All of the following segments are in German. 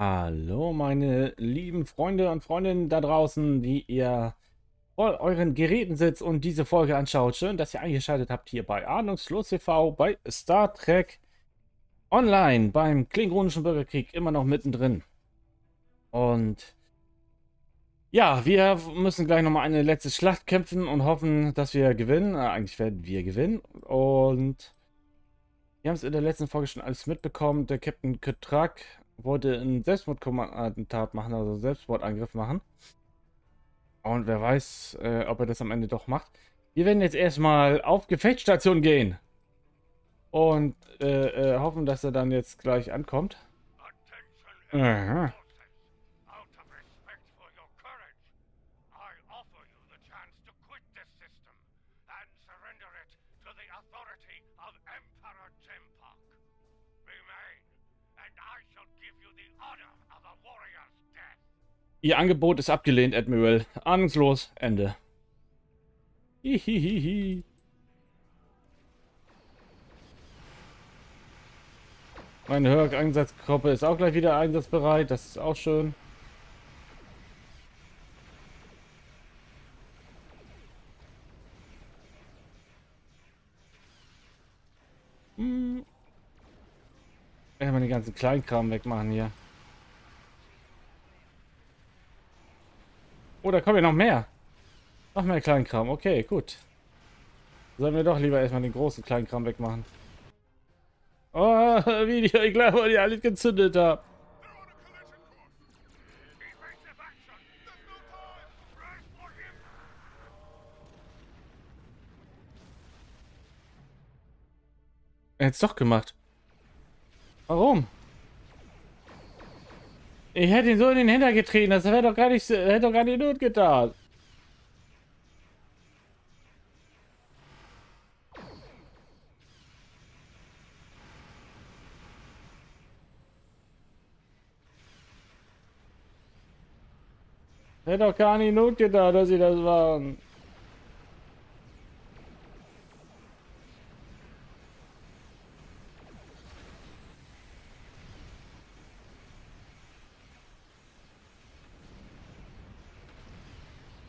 Hallo, meine lieben Freunde und Freundinnen da draußen, die ihr vor euren Geräten sitzt und diese Folge anschaut. Schön, dass ihr eingeschaltet habt hier bei Ahnungslos TV, bei Star Trek Online, beim Klingonischen Bürgerkrieg, immer noch mittendrin. Und ja, wir müssen gleich nochmal eine letzte Schlacht kämpfen und hoffen, dass wir gewinnen. Äh, eigentlich werden wir gewinnen. Und wir haben es in der letzten Folge schon alles mitbekommen. Der Captain Ketrak wollte einen Selbstmordattentat machen, also Selbstmordangriff machen. Und wer weiß, äh, ob er das am Ende doch macht. Wir werden jetzt erstmal auf Gefechtsstation gehen. Und äh, äh, hoffen, dass er dann jetzt gleich ankommt. Aha. Ihr Angebot ist abgelehnt, Admiral. Ahnungslos. Ende. Hihihihi. Meine Höreinsatzgruppe ist auch gleich wieder einsatzbereit. Das ist auch schön. Hm. Erstmal den ganzen Kleinkram wegmachen hier. Oh, da kommen ja noch mehr. Noch mehr Kleinkram. Okay, gut. Sollen wir doch lieber erstmal den großen Kleinkram wegmachen. Oh, Video, ich glaube, die alles gezündet haben. Er hat es doch gemacht. Warum? Ich hätte ihn so in den Hinter getreten, das wäre doch gar nicht, hätte doch gar nicht Not getan. Hätte doch gar nicht Not getan, dass sie das waren.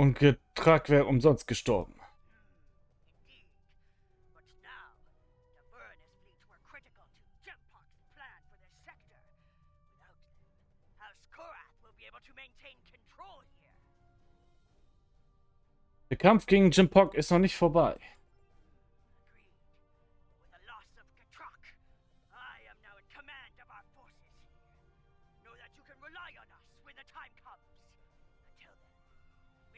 Und Getrag wäre umsonst gestorben. Der Kampf gegen Jim Pock ist noch nicht vorbei.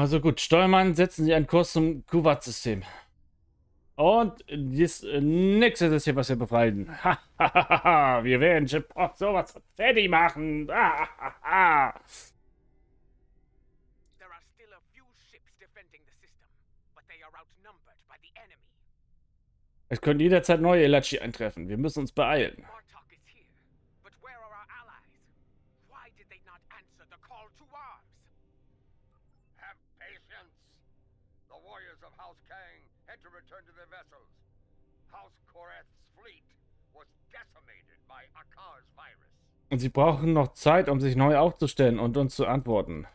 Also gut, Steuermann, setzen Sie einen Kurs zum Kuwait-System. Und das nächste System, was wir befreien. wir werden Chipot sowas fertig machen. Es können jederzeit neue Elachi eintreffen. Wir müssen uns beeilen. Und sie brauchen noch Zeit, um sich neu aufzustellen und uns zu antworten.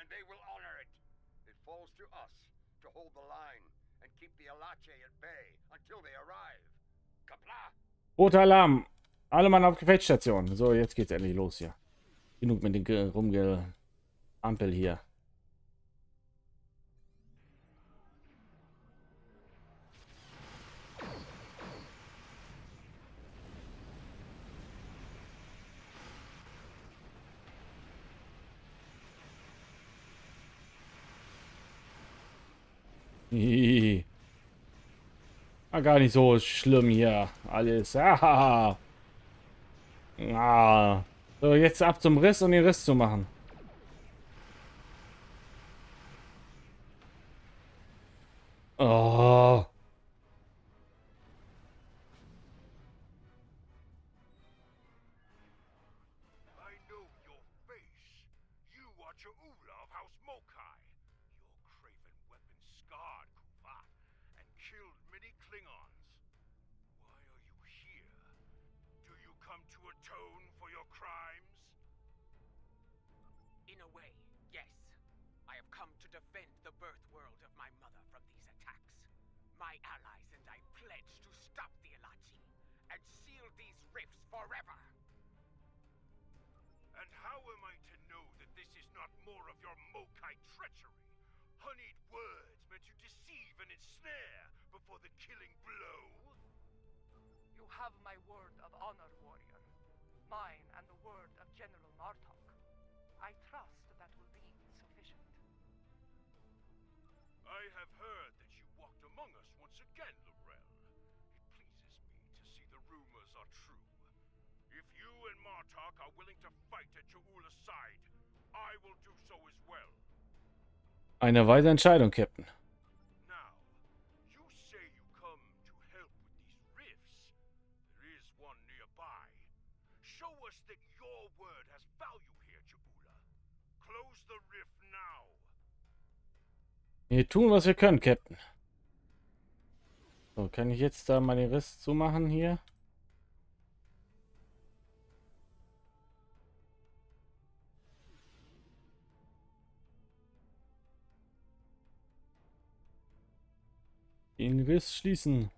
and they will honor it. It falls to us to hold the line and keep the Alache at bay until they arrive. Kapla! Roter Alarm. Alle Mann auf Gefechtsstation. So, jetzt geht's endlich los hier. Genug mit den rumge Ampel hier. War gar nicht so schlimm hier. Alles. Ah. Ah. So, jetzt ab zum Riss und den Riss zu machen. Oh. I defend the birth world of my mother from these attacks. My allies and I pledge to stop the Alachi and seal these rifts forever. And how am I to know that this is not more of your Mokai treachery? Honeyed words meant to deceive and ensnare before the killing blow? You have my word of honor, warrior. Mine and the word of General Martok. I trust I have heard that you walked among us once again, Laurel. It pleases me to see the rumors are true. If you and Martok are willing to fight at Cha'ula's side, I will do so as well. Eine weise Entscheidung, Captain. Wir tun, was wir können, Captain. So, kann ich jetzt da mal den Riss zumachen hier? Den Riss schließen.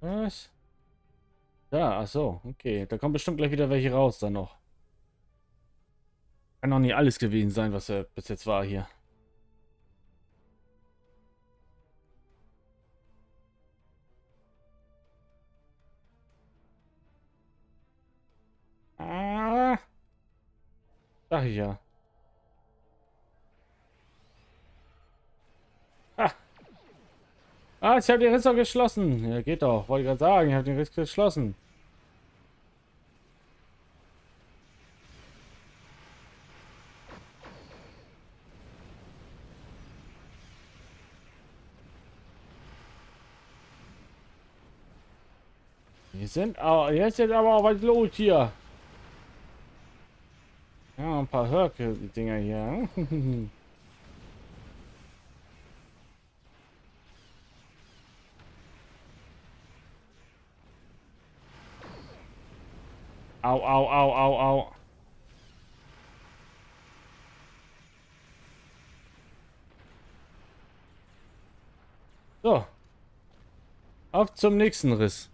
Was? Da, ach so, okay. Da kommen bestimmt gleich wieder welche raus dann noch. Kann doch nicht alles gewesen sein, was er bis jetzt war hier. Ah. Sag ich ja. Ah. Ah, ich habe den Riss doch geschlossen. Ja, geht doch. Wollte gerade sagen, ich habe den Riss geschlossen. Sind aber jetzt jetzt aber auch was los hier. Ja, ein paar Hörke-Dinger hier. Au, au, au, au, au. So. Auf zum nächsten Riss.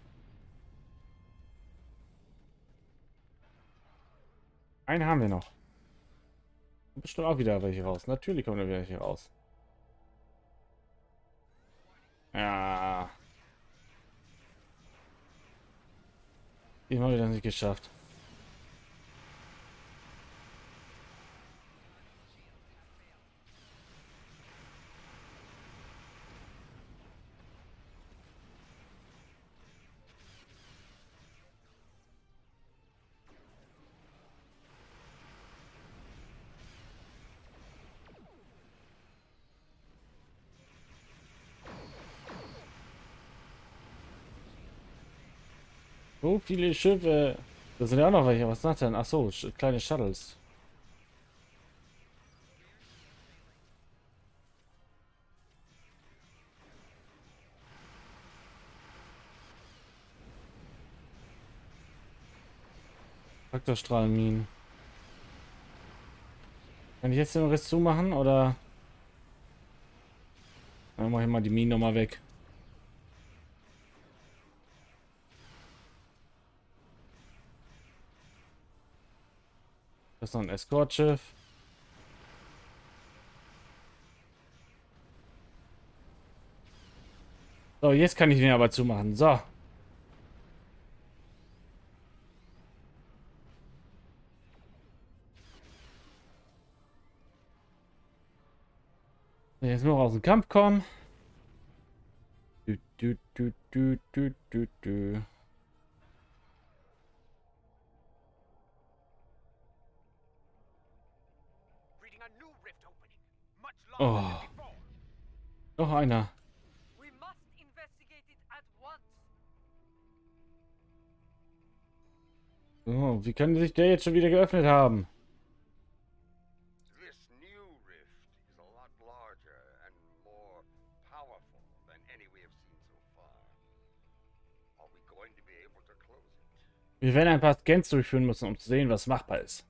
Einen haben wir noch. Kommt Bestimmt auch wieder welche raus. Natürlich kommen da welche raus. Ja. Immer wieder nicht geschafft. So viele Schiffe. Da sind ja auch noch welche. Was nach denn? Achso, kleine Shuttles. Traktorstrahlenminen. Kann ich jetzt den Rest zumachen oder? Dann mache ich mal die Minen nochmal weg. Das ist noch ein Escortschiff. So, jetzt kann ich den aber zumachen. So. Jetzt nur aus dem Kampf kommen. Du, du, du, du, du, du, du. Oh. Noch einer. So, wie kann sich der jetzt schon wieder geöffnet haben? Wir werden ein paar Scans durchführen müssen, um zu sehen, was machbar ist.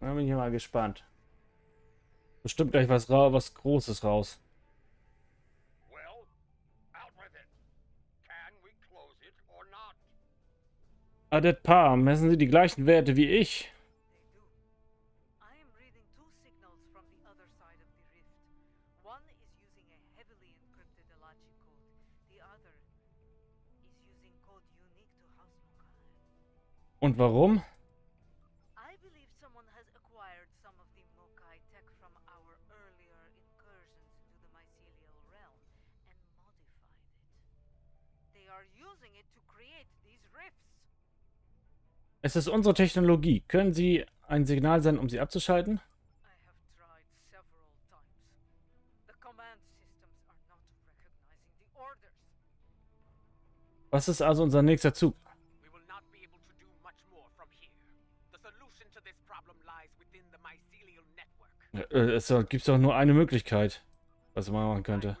Da bin ich mal gespannt. Bestimmt gleich was, was Großes raus. Well, out with it. Can we close it or not? Adet Paar, messen Sie die gleichen Werte wie ich? They do. Es ist unsere Technologie. Können Sie ein Signal senden, um sie abzuschalten? Was ist also unser nächster Zug? Network. Äh, Es gibt doch nur eine Möglichkeit, was man machen könnte.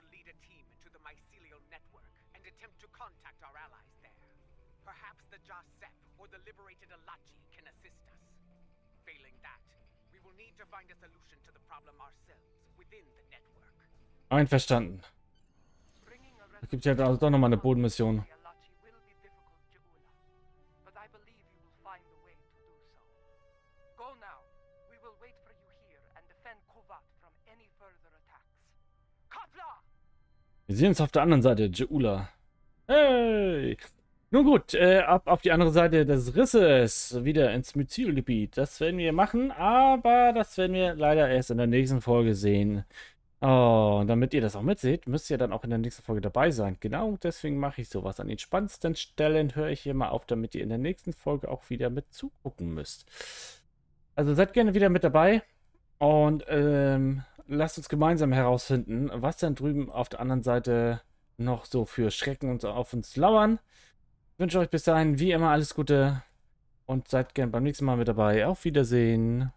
Here and defend Kovat from any further attacks. Kapla! Wir sehen uns auf der anderen Seite, Jeula. Hey! Nun gut, äh, ab auf die andere Seite des Risses, wieder ins Myzilgebiet. Das werden wir machen, aber das werden wir leider erst in der nächsten Folge sehen. Oh, und damit ihr das auch mitseht, müsst ihr dann auch in der nächsten Folge dabei sein. Genau deswegen mache ich sowas. An den spannendsten Stellen höre ich hier mal auf, damit ihr in der nächsten Folge auch wieder mit zugucken müsst. Also seid gerne wieder mit dabei und ähm, lasst uns gemeinsam herausfinden, was dann drüben auf der anderen Seite noch so für Schrecken und so auf uns lauern. Ich wünsche euch bis dahin wie immer alles Gute und seid gern beim nächsten Mal mit dabei. Auf Wiedersehen.